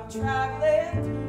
I'm traveling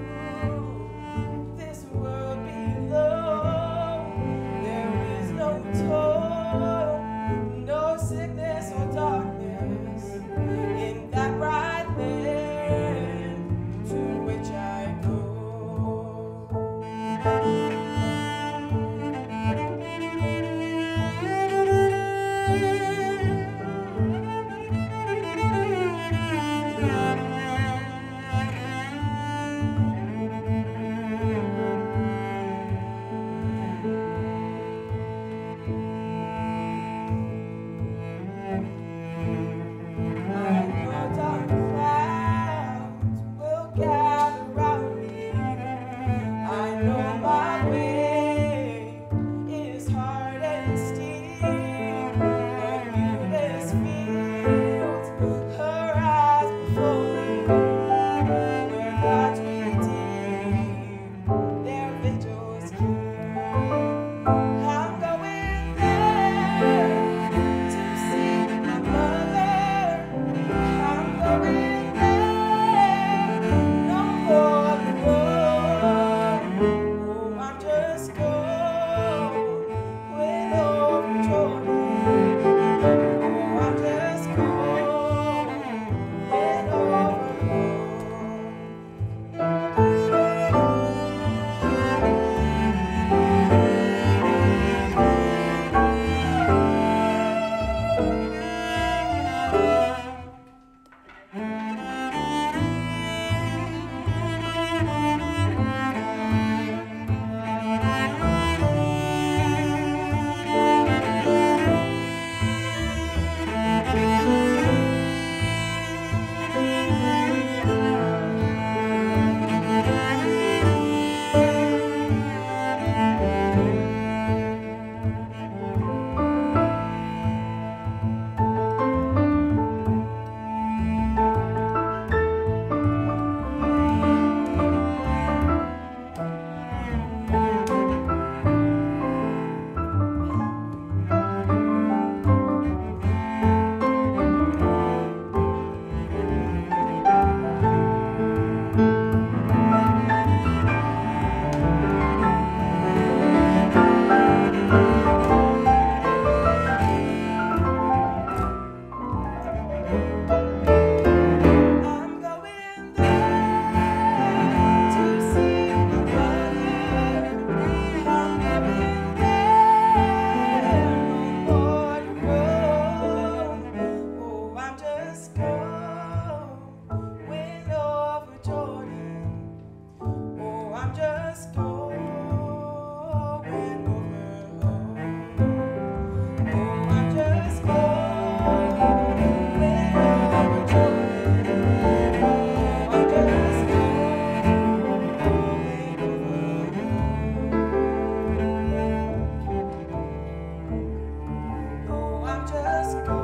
ask.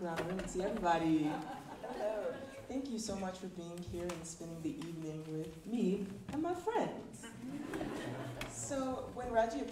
The room see everybody. Hello. Thank you so much for being here and spending the evening with me and my friends. So when Reggie